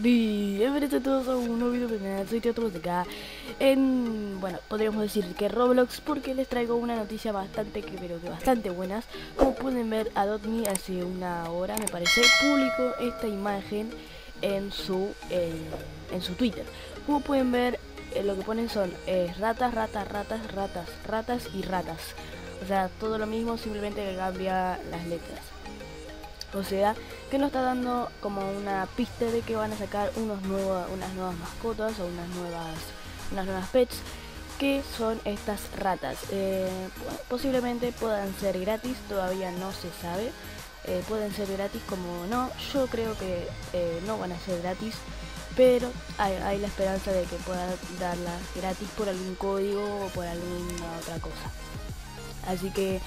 Bienvenidos a todos a un nuevo video de soy Teatro de acá. En, bueno, podríamos decir que Roblox porque les traigo una noticia bastante, que pero que bastante buenas Como pueden ver, Adopt hace una hora, me parece, publicó esta imagen en su, en, su Twitter. Como pueden ver, eh, lo que ponen son eh, ratas, ratas, ratas, ratas, ratas y ratas. O sea, todo lo mismo, simplemente que cambia las letras o sea, que nos está dando como una pista de que van a sacar unos nuevos, unas nuevas mascotas o unas nuevas, unas nuevas pets que son estas ratas. Eh, posiblemente puedan ser gratis, todavía no se sabe. Eh, pueden ser gratis como no, yo creo que eh, no van a ser gratis, pero hay, hay, la esperanza de que puedan darlas gratis por algún código o por alguna otra cosa. Así que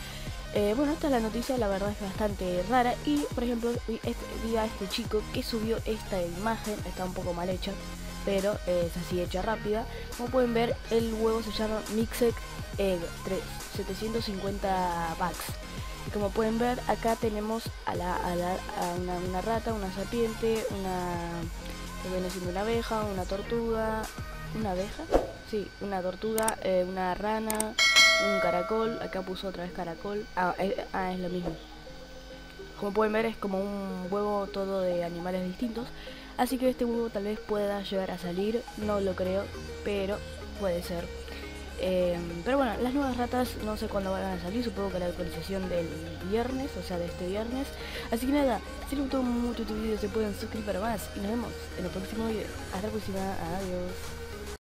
eh, bueno, esta es la noticia, la verdad es bastante rara. Y por ejemplo, este, vi a este chico que subió esta imagen, está un poco mal hecha, pero es así hecha rápida. Como pueden ver, el huevo se llama Mixed Egg 3, 750 bucks. Y como pueden ver, acá tenemos a, la, una, rata, una serpiente, una que viene siendo una abeja, una tortuga, una abeja, sí, una tortuga, eh, una rana, un caracol, acá puso otra vez caracol, ah, ah, es lo mismo. Como pueden ver es como un huevo todo de animales distintos, así que este huevo tal vez pueda llegar a salir, no lo creo, pero puede ser. Em, pero bueno, las nuevas ratas no sé cuándo van a salir, supongo que la actualización del viernes, o sea de este viernes. Así que nada, si les gustó mucho este video se pueden suscribir para más y nos vemos en el próximo video. Hasta la próxima, adiós.